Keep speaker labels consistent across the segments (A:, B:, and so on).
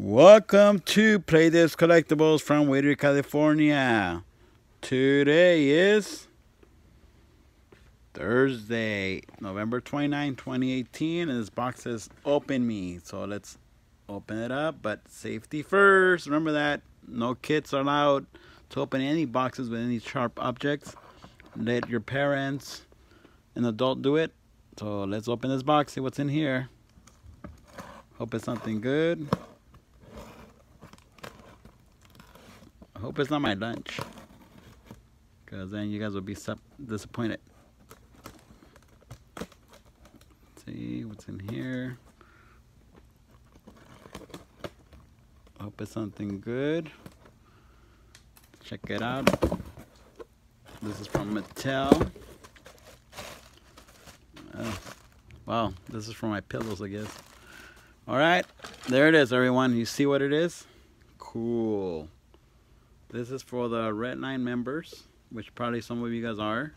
A: Welcome to Playdays Collectibles from Whittier, California. Today is Thursday, November 29, 2018, and this box says Open Me. So let's open it up, but safety first. Remember that. No kids are allowed to open any boxes with any sharp objects. Let your parents, an adult, do it. So let's open this box, see what's in here. Hope it's something good. Hope it's not my lunch. Because then you guys will be disappointed. Let's see what's in here. Hope it's something good. Check it out. This is from Mattel. Uh, wow, this is for my pillows, I guess. Alright, there it is, everyone. You see what it is? Cool. This is for the Red members, which probably some of you guys are.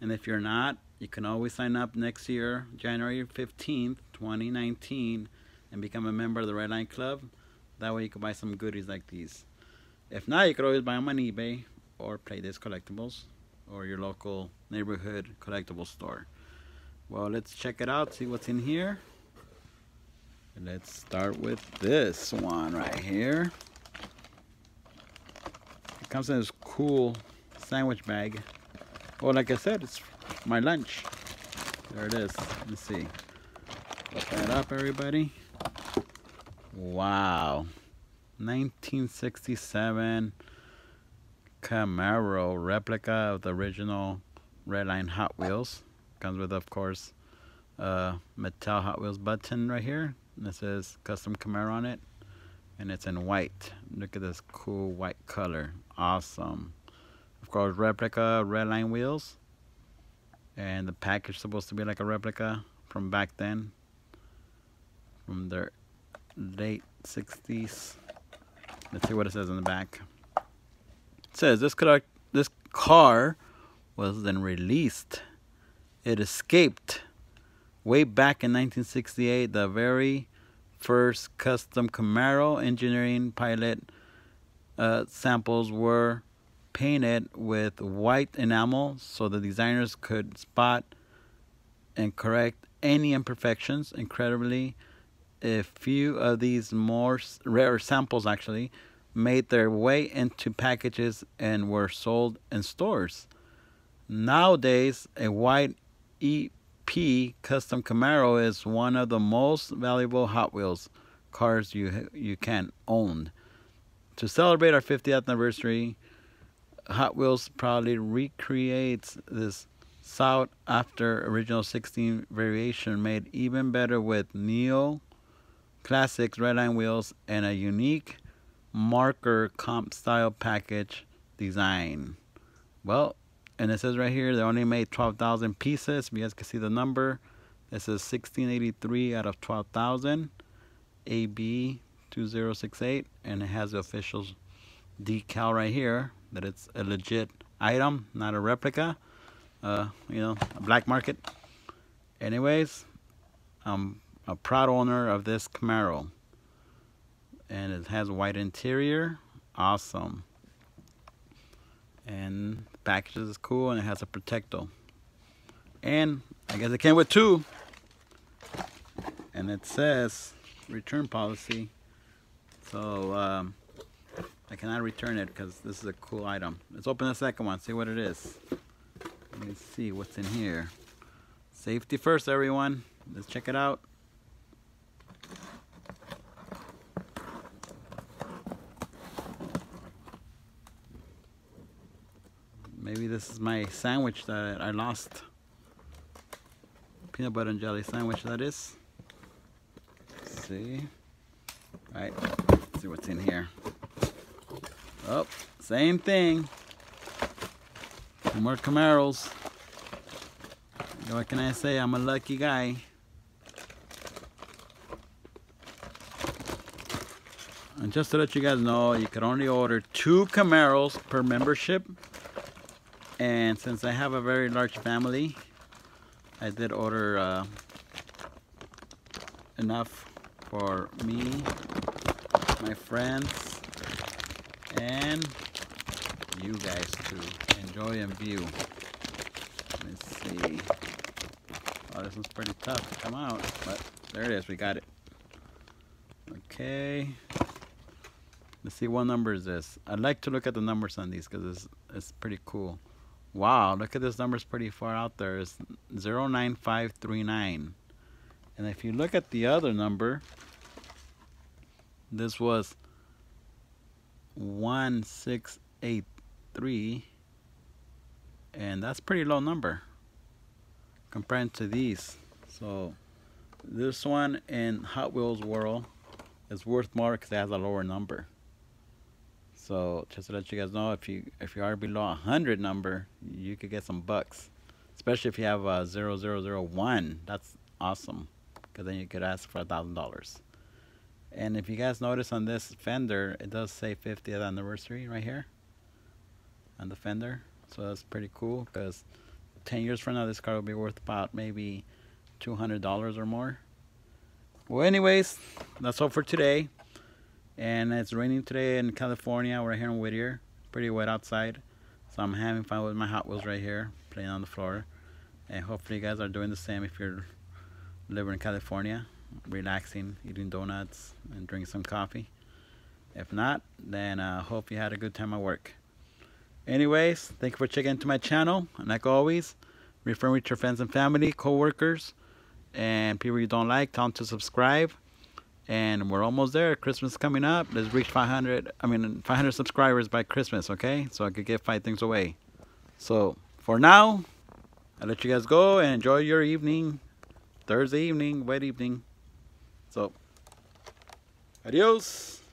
A: And if you're not, you can always sign up next year, January 15th, 2019, and become a member of the Red Line Club. That way you can buy some goodies like these. If not, you could always buy them on eBay or Playdays Collectibles or your local neighborhood collectible store. Well, let's check it out, see what's in here. Let's start with this one right here comes in this cool sandwich bag. Well, like I said, it's my lunch. There it is. Let's see. Open that up, everybody. Wow. 1967 Camaro replica of the original Redline Hot Wheels. Comes with, of course, a Mattel Hot Wheels button right here. This says custom Camaro on it and it's in white look at this cool white color awesome. Of course replica red line wheels. And the package supposed to be like a replica from back then. From their late 60s let's see what it says in the back. It says this car, this car was then released. It escaped way back in 1968 the very first custom Camaro engineering pilot uh, samples were painted with white enamel so the designers could spot and correct any imperfections. Incredibly, a few of these more rare samples actually made their way into packages and were sold in stores. Nowadays, a white E P Custom Camaro is one of the most valuable Hot Wheels cars you you can own. To celebrate our 50th anniversary, Hot Wheels proudly recreates this sought after original 16 variation made even better with neo classics redline wheels and a unique marker comp style package design. Well, and it says right here they only made 12,000 pieces. If you guys can see the number, this is 1683 out of 12,000. AB 2068, and it has the official decal right here that it's a legit item, not a replica. Uh, you know, a black market. Anyways, I'm a proud owner of this Camaro, and it has a white interior. Awesome and the package is cool and it has a protector and I guess it came with two and it says return policy so um, I cannot return it because this is a cool item let's open the second one see what it is let me see what's in here safety first everyone let's check it out Maybe this is my sandwich that I lost. Peanut butter and jelly sandwich that is. Let's see. All right, Let's see what's in here. Oh, same thing. More Camaros. What can I say? I'm a lucky guy. And just to let you guys know, you can only order two Camaros per membership and since I have a very large family I did order uh, enough for me friends and you guys too. enjoy and view. Let's see. Oh, this one's pretty tough to come out, but there it is. We got it. Okay. Let's see what number is this. I'd like to look at the numbers on these because it's, it's pretty cool. Wow, look at this number. number's pretty far out there. It's 09539. And if you look at the other number, this was 1683 and that's pretty low number compared to these. So this one in Hot Wheels World is worth more because it has a lower number. So just to let you guys know if you if you are below a hundred number you could get some bucks especially if you have a 0001 that's awesome because then you could ask for a thousand dollars and if you guys notice on this fender it does say 50th anniversary right here on the fender. So that's pretty cool because 10 years from now this car will be worth about maybe $200 or more. Well anyways that's all for today. And it's raining today in California. We're here in Whittier pretty wet outside. So I'm having fun with my Hot Wheels right here playing on the floor. And hopefully you guys are doing the same if you're living in California relaxing eating donuts and drinking some coffee if not then I uh, hope you had a good time at work Anyways, thank you for checking into my channel. And like always, refer to your friends and family, co-workers, and people you don't like, tell them to subscribe. And we're almost there. Christmas coming up. Let's reach 500, I mean, 500 subscribers by Christmas, okay? So I could give five things away. So, for now, I'll let you guys go and enjoy your evening. Thursday evening, wet evening. So, adios.